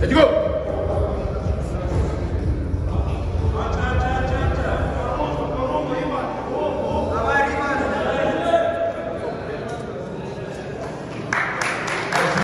レッツゴー